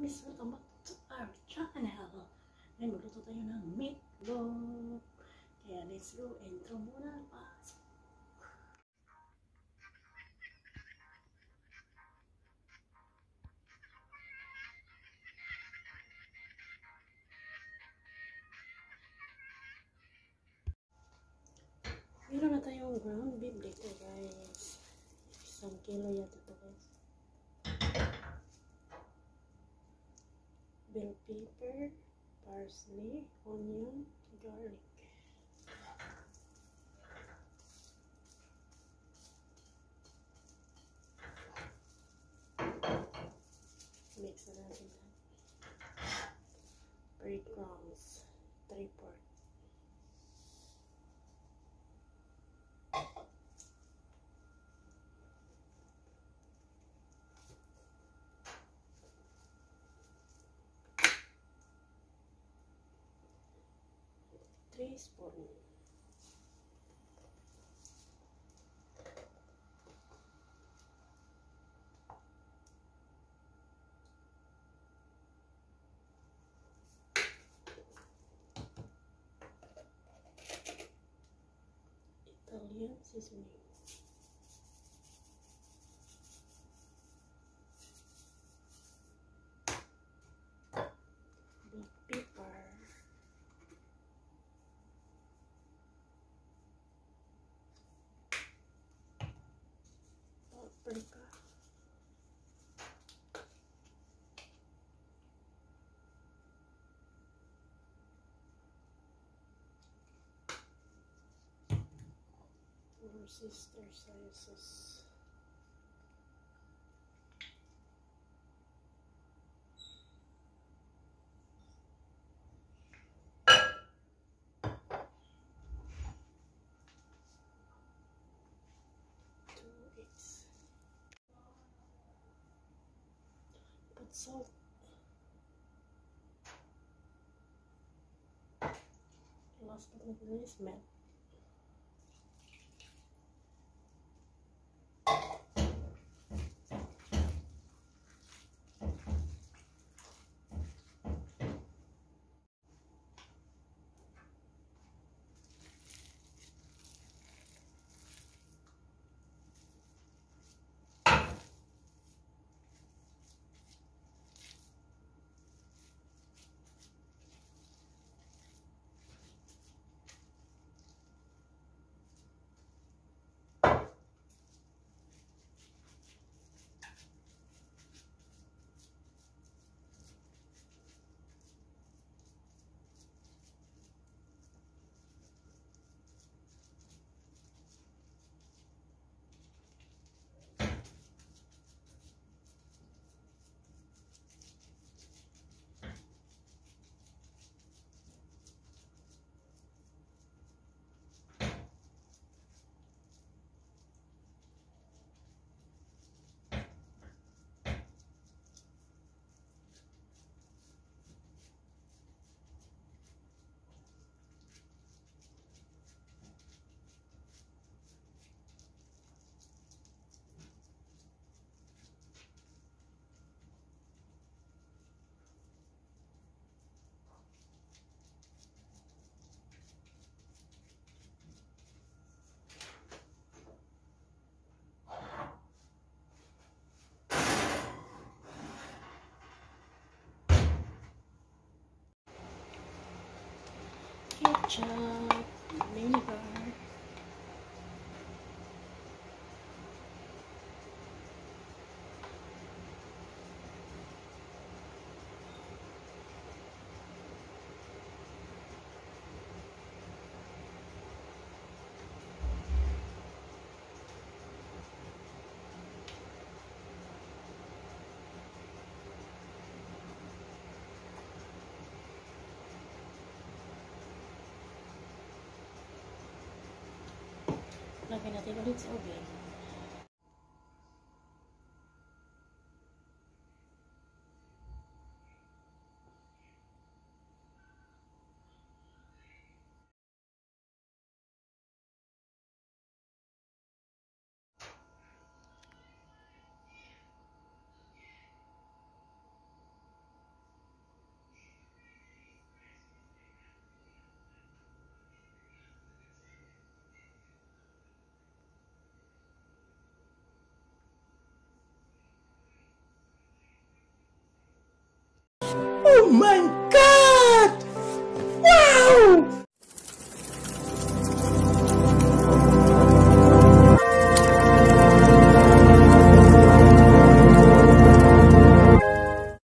guys, welcome back to our channel. Ngayon magluto tayo ng meatloaf. Kaya let's go, intro muna. Pasok. Meron na tayong ground beef dito guys. Isang kilo yata ito guys. Bell pepper, parsley, onion, garlic. Mix na natin Sri Spurni. Italian seasoning. pretty good. Resistors, resistors. So, last but not least, man. Ketchup, vinegar. Lagyan natin ulit sa oven. mãe